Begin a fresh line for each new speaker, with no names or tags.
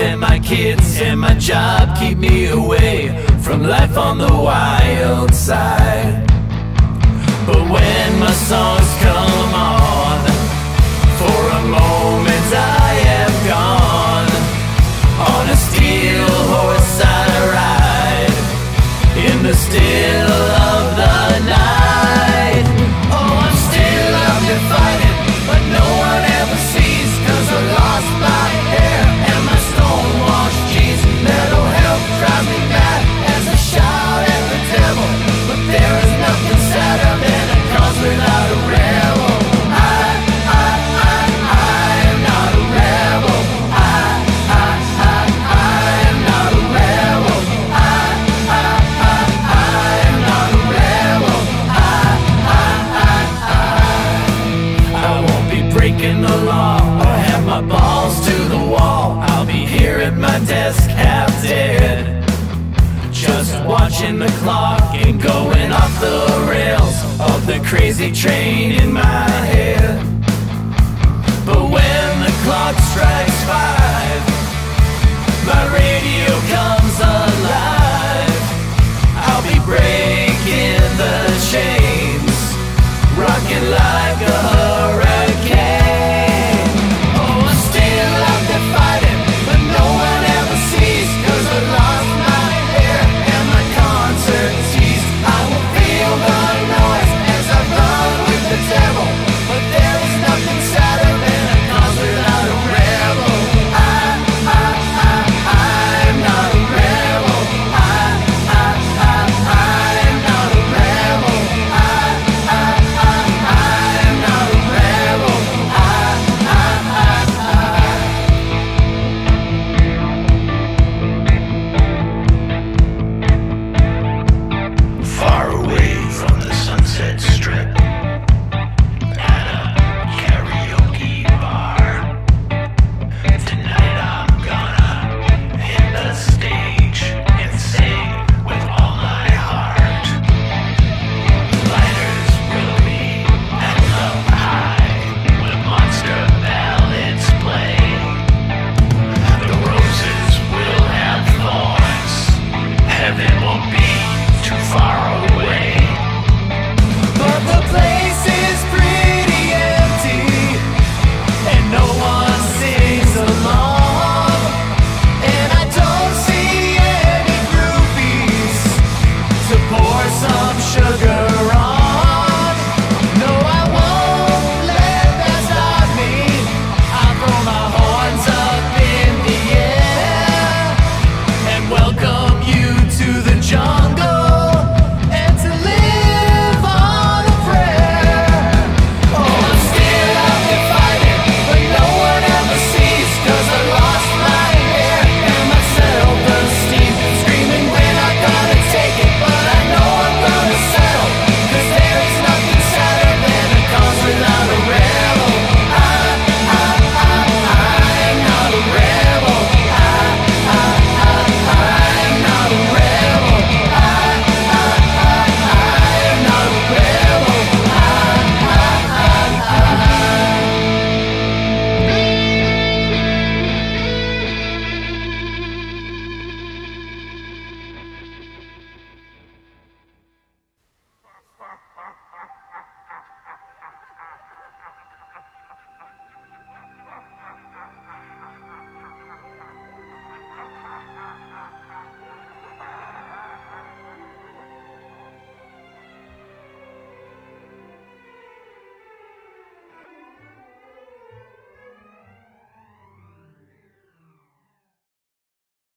and my kids and my job keep me away from life on the wild side. But when my songs punching the clock and going off the rails of the crazy train in my head.